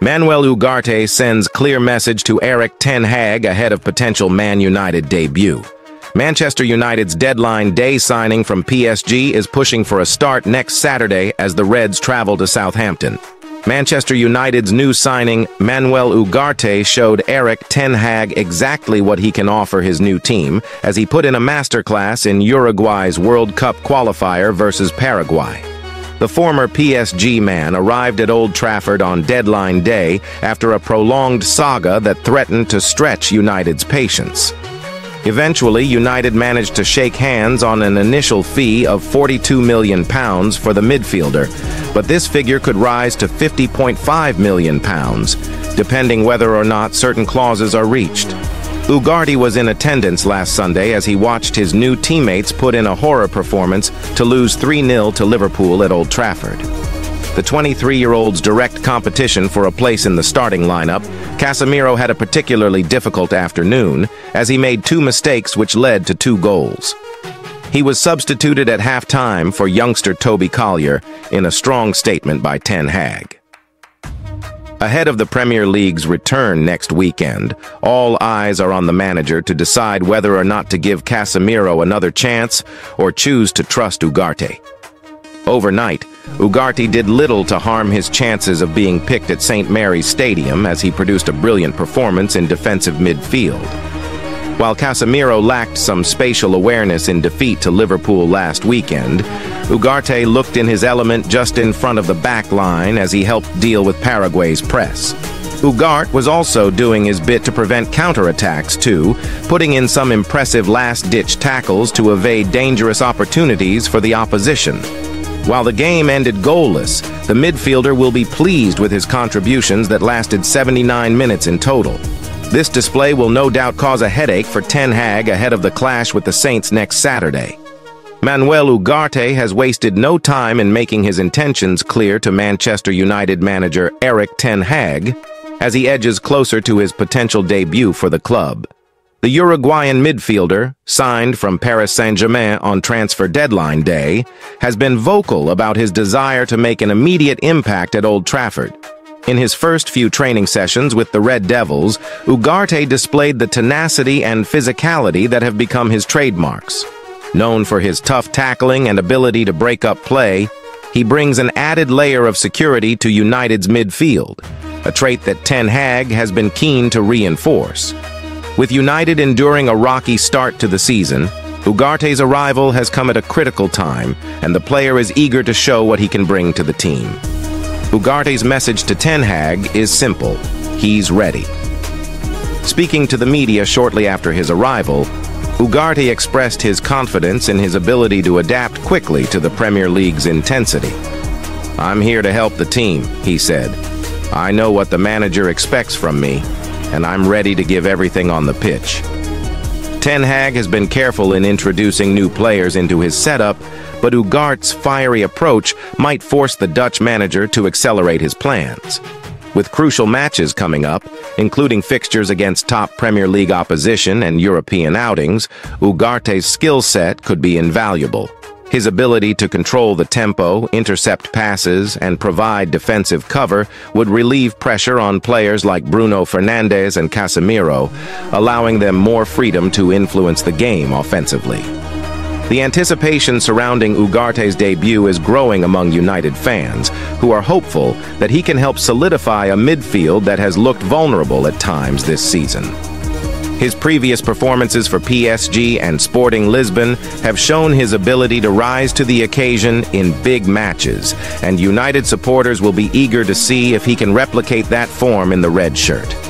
Manuel Ugarte sends clear message to Erik Ten Hag ahead of potential Man United debut. Manchester United's deadline day signing from PSG is pushing for a start next Saturday as the Reds travel to Southampton. Manchester United's new signing, Manuel Ugarte, showed Erik Ten Hag exactly what he can offer his new team as he put in a masterclass in Uruguay's World Cup qualifier versus Paraguay. The former PSG man arrived at Old Trafford on deadline day after a prolonged saga that threatened to stretch United's patience. Eventually, United managed to shake hands on an initial fee of £42 million for the midfielder, but this figure could rise to £50.5 million, depending whether or not certain clauses are reached. Ugarte was in attendance last Sunday as he watched his new teammates put in a horror performance to lose 3-0 to Liverpool at Old Trafford. The 23-year-old's direct competition for a place in the starting lineup, Casemiro had a particularly difficult afternoon as he made two mistakes which led to two goals. He was substituted at half-time for youngster Toby Collyer in a strong statement by Ten Hag. Ahead of the Premier League's return next weekend, all eyes are on the manager to decide whether or not to give Casemiro another chance or choose to trust Ugarte. Overnight, Ugarte did little to harm his chances of being picked at St. Mary's Stadium as he produced a brilliant performance in defensive midfield. While Casemiro lacked some spatial awareness in defeat to Liverpool last weekend, Ugarte looked in his element just in front of the back line as he helped deal with Paraguay's press. Ugarte was also doing his bit to prevent counterattacks too, putting in some impressive last-ditch tackles to evade dangerous opportunities for the opposition. While the game ended goalless, the midfielder will be pleased with his contributions that lasted 79 minutes in total. This display will no doubt cause a headache for Ten Hag ahead of the clash with the Saints next Saturday. Manuel Ugarte has wasted no time in making his intentions clear to Manchester United manager Erik Ten Hag as he edges closer to his potential debut for the club. The Uruguayan midfielder, signed from Paris Saint-Germain on transfer deadline day, has been vocal about his desire to make an immediate impact at Old Trafford. In his first few training sessions with the Red Devils, Ugarte displayed the tenacity and physicality that have become his trademarks. Known for his tough tackling and ability to break up play, he brings an added layer of security to United's midfield, a trait that Ten Hag has been keen to reinforce. With United enduring a rocky start to the season, Ugarte's arrival has come at a critical time, and the player is eager to show what he can bring to the team. Ugarte's message to Ten Hag is simple. He's ready. Speaking to the media shortly after his arrival, Ugarte expressed his confidence in his ability to adapt quickly to the Premier League's intensity. I'm here to help the team, he said. I know what the manager expects from me, and I'm ready to give everything on the pitch. Ten Hag has been careful in introducing new players into his setup, but Ugarte's fiery approach might force the Dutch manager to accelerate his plans. With crucial matches coming up, including fixtures against top Premier League opposition and European outings, Ugarte's skill set could be invaluable. His ability to control the tempo, intercept passes, and provide defensive cover would relieve pressure on players like Bruno Fernandes and Casemiro, allowing them more freedom to influence the game offensively. The anticipation surrounding Ugarte's debut is growing among United fans, who are hopeful that he can help solidify a midfield that has looked vulnerable at times this season. His previous performances for PSG and Sporting Lisbon have shown his ability to rise to the occasion in big matches, and United supporters will be eager to see if he can replicate that form in the red shirt.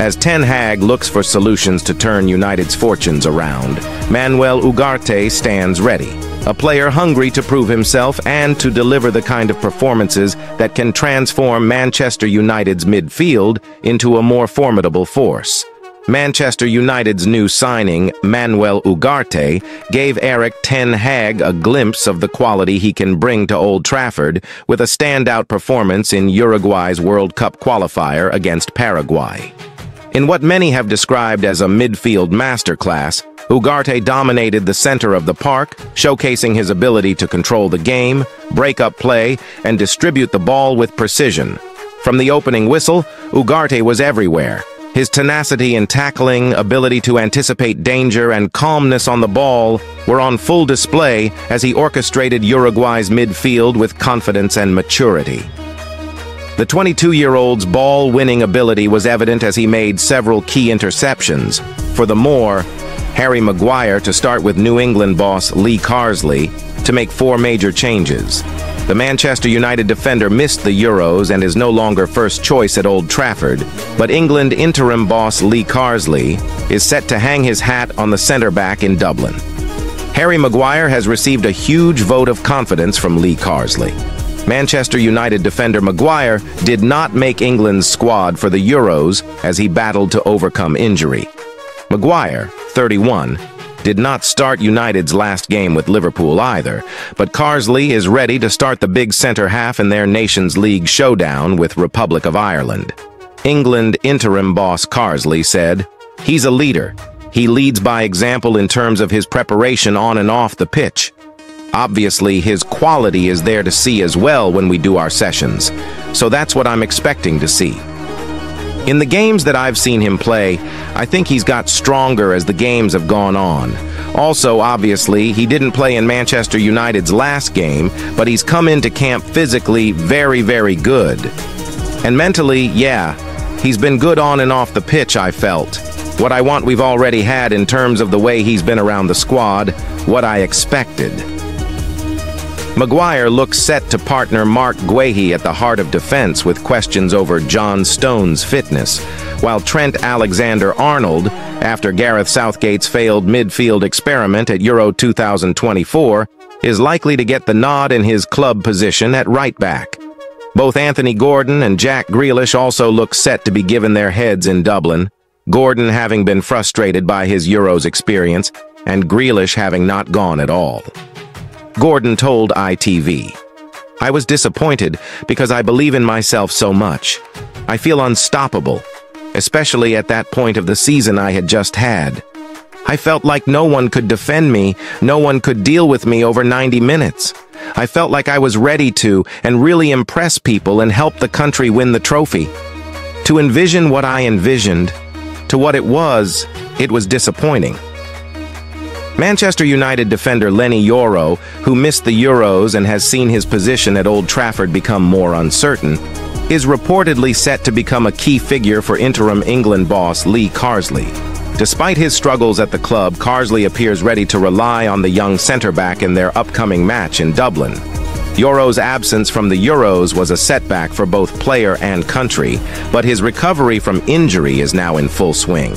As Ten Hag looks for solutions to turn United's fortunes around, Manuel Ugarte stands ready, a player hungry to prove himself and to deliver the kind of performances that can transform Manchester United's midfield into a more formidable force. Manchester United's new signing, Manuel Ugarte, gave Erik Ten Hag a glimpse of the quality he can bring to Old Trafford with a standout performance in Uruguay's World Cup qualifier against Paraguay. In what many have described as a midfield masterclass, Ugarte dominated the center of the park, showcasing his ability to control the game, break up play, and distribute the ball with precision, From the opening whistle, Ugarte was everywhere. His tenacity in tackling, ability to anticipate danger, and calmness on the ball were on full display as he orchestrated Uruguay's midfield with confidence and maturity. The 22-year-old's ball-winning ability was evident as he made several key interceptions. For the more, Harry Maguire to start with New England boss Lee Carsley to make four major changes. The Manchester United defender missed the Euros and is no longer first choice at Old Trafford, but England interim boss Lee Carsley is set to hang his hat on the centre-back in Dublin. Harry Maguire has received a huge vote of confidence from Lee Carsley. Manchester United defender Maguire did not make England's squad for the Euros as he battled to overcome injury. Maguire, 31, did not start United's last game with Liverpool either, but Carsley is ready to start the big centre half in their Nations League showdown with Republic of Ireland. England interim boss Carsley said, He's a leader. He leads by example in terms of his preparation on and off the pitch. Obviously, his quality is there to see as well when we do our sessions, so that's what I'm expecting to see. In the games that I've seen him play, I think he's got stronger as the games have gone on. Also, obviously, he didn't play in Manchester United's last game, but he's come into camp physically very, very good. And mentally, yeah, he's been good on and off the pitch, I felt. What I want we've already had in terms of the way he's been around the squad, what I expected. Maguire looks set to partner Marc Guehi at the heart of defense with questions over John Stones' fitness, while Trent Alexander-Arnold, after Gareth Southgate's failed midfield experiment at Euro 2024, is likely to get the nod in his club position at right back. Both Anthony Gordon and Jack Grealish also look set to be given their heads in Dublin, Gordon having been frustrated by his Euros experience, and Grealish having not gone at all. Gordon told ITV. I was disappointed because I believe in myself so much. I feel unstoppable, especially at that point of the season I had just had. I felt like no one could defend me, no one could deal with me over 90 minutes. I felt like I was ready to and really impress people and help the country win the trophy. To envision what I envisioned, to what it was, it was disappointing. Manchester United defender Lenny Yoro, who missed the Euros and has seen his position at Old Trafford become more uncertain, is reportedly set to become a key figure for interim England boss Lee Carsley. Despite his struggles at the club, Carsley appears ready to rely on the young centre-back in their upcoming match in Dublin. Yoro's absence from the Euros was a setback for both player and country, but his recovery from injury is now in full swing.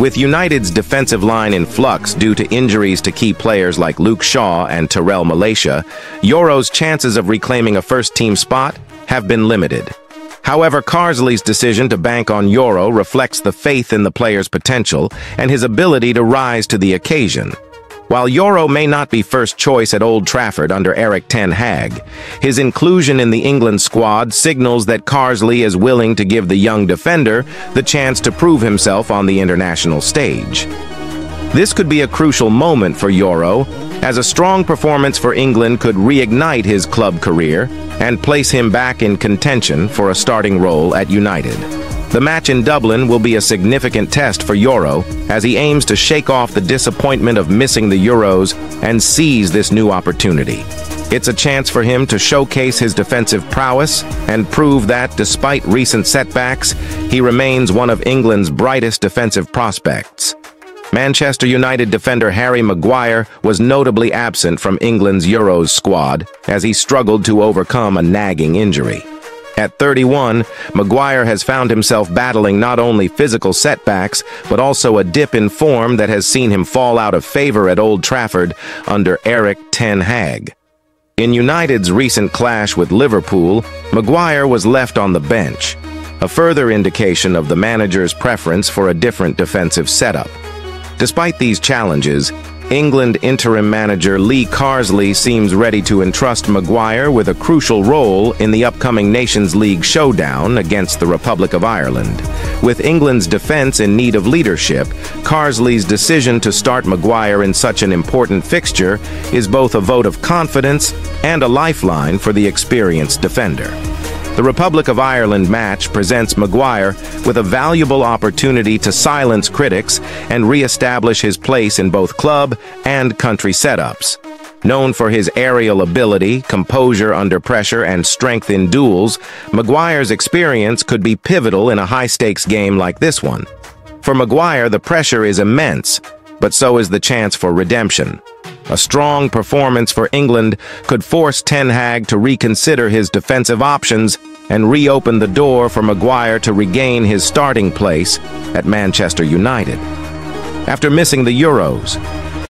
With United's defensive line in flux due to injuries to key players like Luke Shaw and Tyrell Malacia, Yoro's chances of reclaiming a first-team spot have been limited. However, Carsley's decision to bank on Yoro reflects the faith in the player's potential and his ability to rise to the occasion. While Yoro may not be first choice at Old Trafford under Erik ten Hag, his inclusion in the England squad signals that Carsley is willing to give the young defender the chance to prove himself on the international stage. This could be a crucial moment for Yoro, as a strong performance for England could reignite his club career and place him back in contention for a starting role at United. The match in Dublin will be a significant test for Yoro, as he aims to shake off the disappointment of missing the Euros and seize this new opportunity. It's a chance for him to showcase his defensive prowess and prove that, despite recent setbacks, he remains one of England's brightest defensive prospects. Manchester United defender Harry Maguire was notably absent from England's Euros squad as he struggled to overcome a nagging injury. At 31, Maguire has found himself battling not only physical setbacks, but also a dip in form that has seen him fall out of favor at Old Trafford under Erik ten Hag. In United's recent clash with Liverpool, Maguire was left on the bench, a further indication of the manager's preference for a different defensive setup. Despite these challenges, England interim manager Lee Carsley seems ready to entrust Maguire with a crucial role in the upcoming Nations League showdown against the Republic of Ireland. With England's defence in need of leadership, Carsley's decision to start Maguire in such an important fixture is both a vote of confidence and a lifeline for the experienced defender. The Republic of Ireland match presents Maguire with a valuable opportunity to silence critics and re-establish his place in both club and country setups. Known for his aerial ability, composure under pressure, and strength in duels, Maguire's experience could be pivotal in a high-stakes game like this one. For Maguire, the pressure is immense, but so is the chance for redemption. A strong performance for England could force Ten Hag to reconsider his defensive options and reopen the door for Maguire to regain his starting place at Manchester United. After missing the Euros,